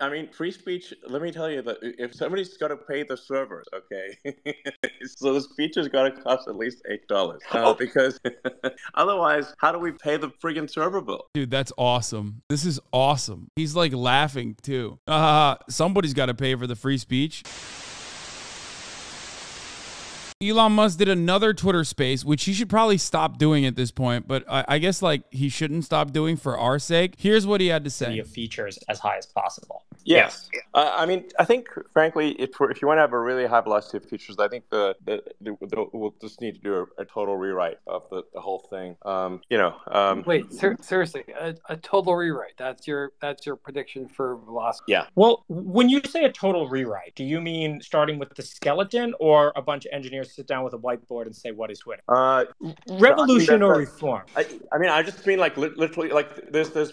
I mean, free speech. Let me tell you that if somebody's got to pay the servers, okay, so the speech has got to cost at least eight dollars uh, because otherwise, how do we pay the friggin' server bill? Dude, that's awesome. This is awesome. He's like laughing too. Uh, somebody's got to pay for the free speech. Elon Musk did another Twitter space, which he should probably stop doing at this point, but I, I guess like he shouldn't stop doing for our sake. Here's what he had to say. of features as high as possible. Yes, uh, I mean, I think frankly, if, if you want to have a really high velocity of features, I think the, the, the, the we'll just need to do a, a total rewrite of the, the whole thing. Um, you know, um, Wait, ser- seriously, a, a total rewrite. That's your that's your prediction for velocity. yeah. Well, when you say a total rewrite, do you mean starting with the skeleton or a bunch of engineers sit down with a whiteboard and say, what is Twitter? Uh, Revolution I or reform? I, I mean, I just mean like literally, like there's there's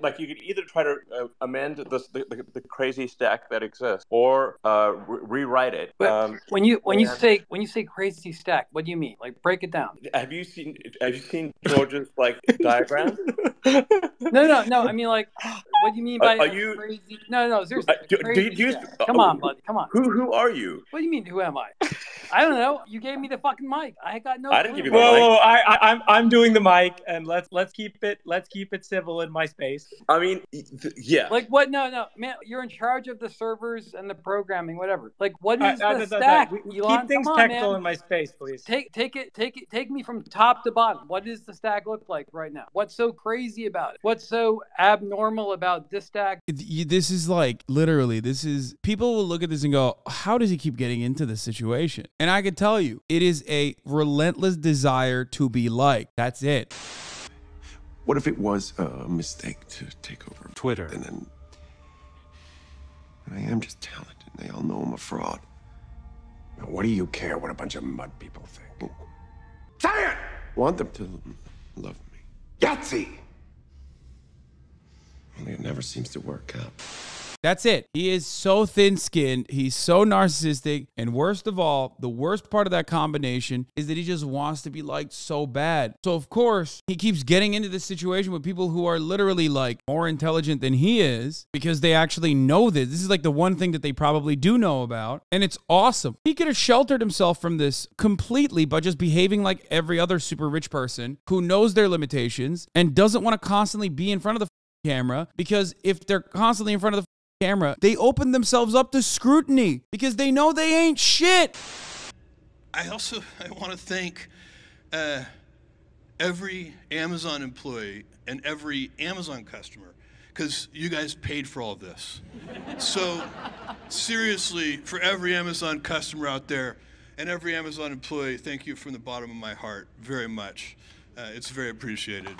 like you could either try to uh, amend this, the, the the crazy stack that exists or uh, re- rewrite it. But Um, when you when you say when you say crazy stack, what do you mean? Like break it down. have you seen have you seen George's like diagram? No, no, no. I mean like, what do you mean by Are- are you- crazy? No, no, seriously. Uh, do- crazy do you- stack. Come on, buddy. Come on. Who who are you? What do you mean? Who am I? I don't know. You gave me the fucking mic. I got no. I didn't clue. give you the Whoa, mic. whoa, I, I, I'm I'm doing the mic, and let's let's keep it let's keep it civil in my space. I mean, th- yeah. Like what? No, no, man. You're in charge of the servers and the programming, whatever. Like what is uh, the th- th- stack? we- Elon? keep things on, technical man. in my space, please. Take take it take it take me from top to bottom. What does the stack look like right now? What's so crazy about it? What's so abnormal about this stack? This is like literally, this is people will look at this and go, How does he keep getting into this situation? And I can tell you, it is a relentless desire to be liked. That's it. What if it was a mistake to take over Twitter. And then I am just talented. and They all know I'm a fraud. Now, what do you care what a bunch of mud people think? Say it! Want them to love me. Yahtzee! Only it never seems to work out. That's it. He is so thin skinned. He's so narcissistic. And worst of all, the worst part of that combination is that he just wants to be liked so bad. So, of course, he keeps getting into this situation with people who are literally like more intelligent than he is because they actually know this. This is like the one thing that they probably do know about. And it's awesome. He could have sheltered himself from this completely by just behaving like every other super rich person who knows their limitations and doesn't want to constantly be in front of the camera because if they're constantly in front of the camera, they open themselves up to scrutiny because they know they ain't shit. I also I want to thank uh, every Amazon employee and every Amazon customer because you guys paid for all of this. So seriously, for every Amazon customer out there and every Amazon employee, thank you from the bottom of my heart very much. Uh, it's very appreciated.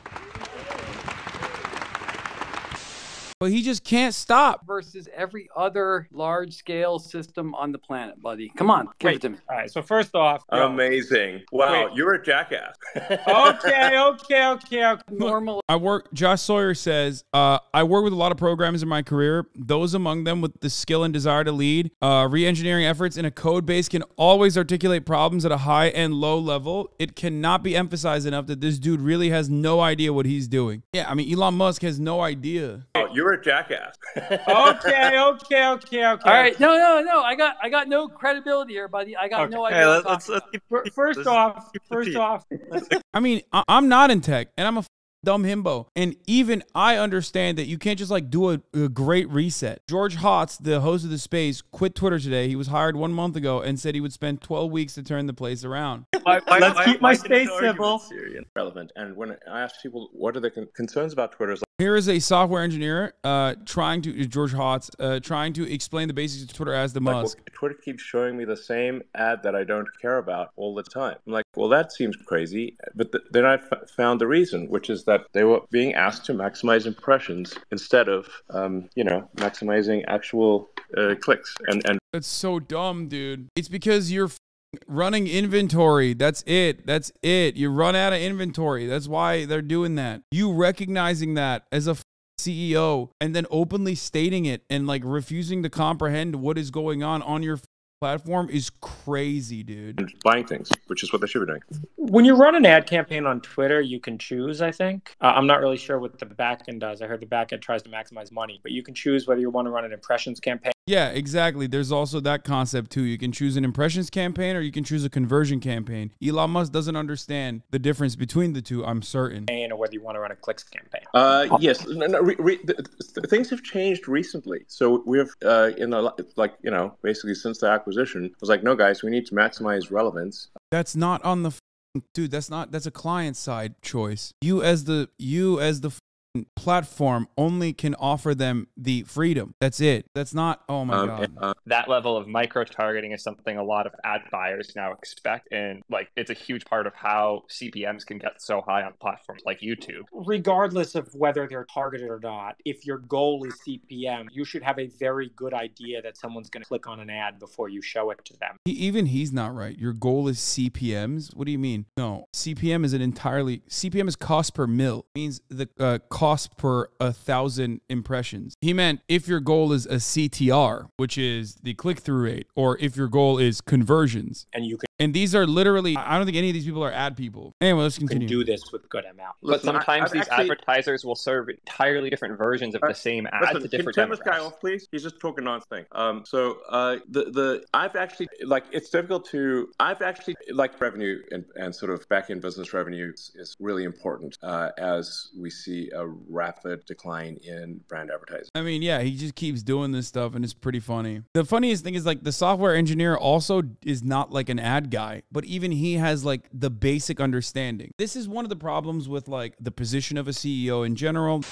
But he just can't stop. versus every other large scale system on the planet, buddy. Come on, give it to me. All right. So first off, yo- Amazing. Wow, Wait. you're a jackass. okay, okay, okay, okay. Normal. I work, Josh Sawyer says, uh, I work with a lot of programs in my career. Those among them with the skill and desire to lead. Uh, Re engineering efforts in a code base can always articulate problems at a high and low level. It cannot be emphasized enough that this dude really has no idea what he's doing. Yeah, I mean, Elon Musk has no idea. oh, you're a jackass. okay, okay, okay, okay. All right, no, no, no. I got, I got no credibility here, buddy. I got no idea. Hey, let's, I'm let's, let's keep, Fir- First let's off, first peace. off, I mean, I- I'm not in tech and I'm a dumb himbo. And even I understand that you can't just like do a, a great reset. George Hotz, the host of the space, quit Twitter today. He was hired one month ago and said he would spend 12 weeks to turn the place around. Why- why- Let's why- keep my why space civil. arguments here, you know? relevant. And when I ask people what are the con- concerns about Twitter, it's Here is a software engineer uh, trying to, George Hotz, uh, trying to explain the basics of Twitter as the like, well, Musk. Twitter keeps showing me the same ad that I don't care about all the time. I'm like, well, that seems crazy. But th- then I f- found the reason, which is that they were being asked to maximize impressions instead of, um, you know, maximizing actual uh, clicks. And and That's so dumb, dude. It's because you're running inventory. That's it. That's it. You run out of inventory. That's why they're doing that. You recognizing that as a CEO and then openly stating it and like refusing to comprehend what is going on on your platform is crazy, dude. and buying things, which is what they should be doing. When you run an ad campaign on Twitter, you can choose, I think. Uh, I'm not really sure what the backend does. I heard the backend tries to maximize money, but you can choose whether you want to run an impressions campaign Yeah, exactly. There's also that concept too. You can choose an impressions campaign or you can choose a conversion campaign. Elon Musk doesn't understand the difference between the two, I'm certain. or whether you want to run a clicks campaign. Uh, yes, no, no, re, re, the, the, things have changed recently. So we have, uh, in the like, you know, basically since the acquisition, it was like, no, guys, we need to maximize relevance. That's not on the f- dude. That's not. That's a client side choice. You as the you as the f- platform only can offer them the freedom. That's it. That's not. Oh my Um, god. and, uh, that level of micro targeting is something a lot of ad buyers now expect and like it's a huge part of how cpms can get so high on platforms like youtube Regardless of whether they're targeted or not, if your goal is CPM, you should have a very good idea that someone's going to click on an ad before you show it to them. He, even he's not right. Your goal is CPMS. What do you mean? No, CPM is an entirely CPM is cost per mil. it Means the uh, cost per a thousand impressions. He meant if your goal is a CTR, which is the click through rate, or if your goal is conversions. And you can, And these are literally. I don't think any of these people are ad people. Anyway, let's can continue. do this with good amount. but Listen, I- sometimes I've these actually- advertisers will serve entirely different versions of the same ad Listen, to can different you turn this guy off, please? He's just talking nonsense. Um, so uh, the the I've actually like it's difficult to I've actually like revenue and, and sort of back end business revenue is, is really important uh, as we see a rapid decline in brand advertising. I mean, yeah, he just keeps doing this stuff and it's pretty funny. The funniest thing is like the software engineer also is not like an ad guy, but even he has like the basic understanding. This is one of the problems with like the position of a CEO in general.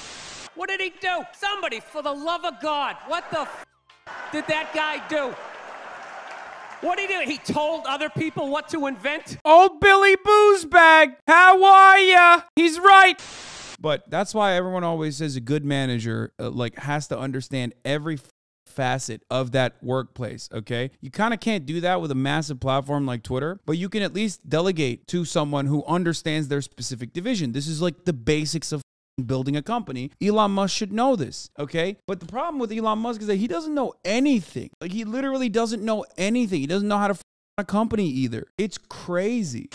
What did he do? Somebody, for the love of God, what the f- did that guy do? What did he do? He told other people what to invent? Old Billy Boozebag, how are ya? He's right. But that's why everyone always says a good manager uh, like has to understand every f- facet of that workplace, okay? You kind of can't do that with a massive platform like Twitter, but you can at least delegate to someone who understands their specific division. This is like the basics of building a company. Elon Musk should know this, okay? But the problem with Elon Musk is that he doesn't know anything. Like he literally doesn't know anything. He doesn't know how to a company either. It's crazy.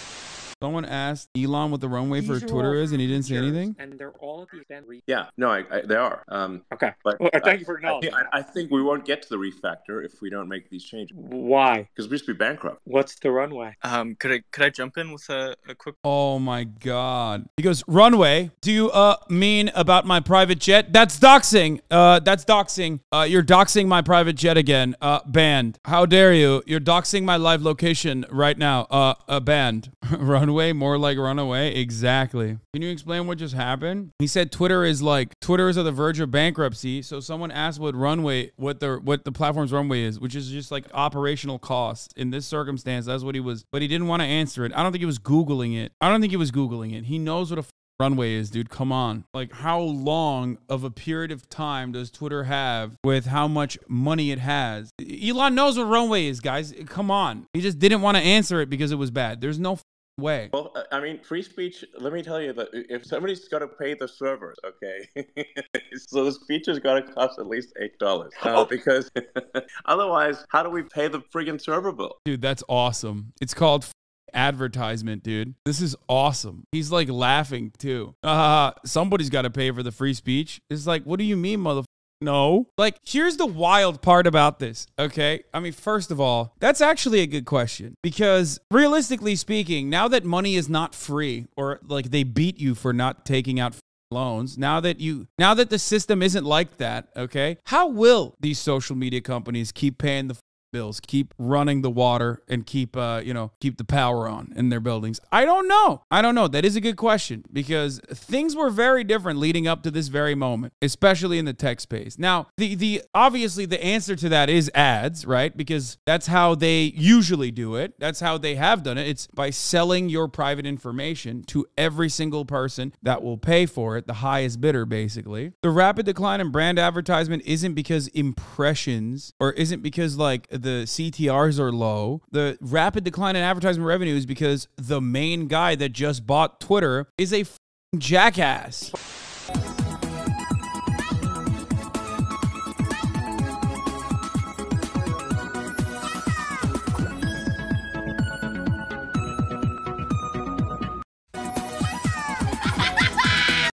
Someone asked Elon what the runway for Twitter is, and he didn't say anything. And they're all at the extent. Re- Yeah, no, I, I, they are. Um, okay. but Well, thank I- you for I, acknowledging. I, I think we won't get to the refactor if we don't make these changes Why? because we just be bankrupt. What's the runway? Um, could I could I jump in with a, a quick? Oh my god. He goes, runway. Do you uh mean about my private jet? That's doxing. Uh that's doxing. Uh you're doxing my private jet again. Uh banned. How dare you? You're doxing my live location right now. Uh uh banned. runway, more like runaway. Exactly. Can you explain what just happened? He said Twitter is like Twitter is on the verge of bankruptcy. So someone asked what runway what the what the platform's runway is, which is just like operational cost. In this circumstance, that's what he was but he didn't want to answer it. I don't think he was googling it. I don't think he was googling it. He knows what a runway is, dude. Come on. Like how long of a period of time does Twitter have with how much money it has? Elon knows what runway is, guys. Come on. He just didn't want to answer it because it was bad. There's no way. Well, uh, I mean, free speech. Let me tell you that if somebody's got to pay the servers, okay, so the speech has got to cost at least eight dollars uh, because otherwise, how do we pay the friggin' server bill? Dude, that's awesome. It's called advertisement, dude. This is awesome. He's like laughing too. Uh, somebody's got to pay for the free speech. It's like, what do you mean, mother? No. Like, here's the wild part about this, okay? I mean, first of all, that's actually a good question because realistically speaking, now that money is not free or like they beat you for not taking out loans now that you now that the system isn't like that okay how will these social media companies keep paying the bills keep running the water and keep uh you know keep the power on in their buildings. I don't know. I don't know. That is a good question because things were very different leading up to this very moment especially in the tech space. Now the the obviously the answer to that is ads right? Because that's how they usually do it. That's how they have done it. It's by selling your private information to every single person that will pay for it the highest bidder basically. The rapid decline in brand advertisement isn't because impressions or isn't because like the CTRs are low. The rapid decline in advertisement revenue is because the main guy that just bought Twitter is a jackass.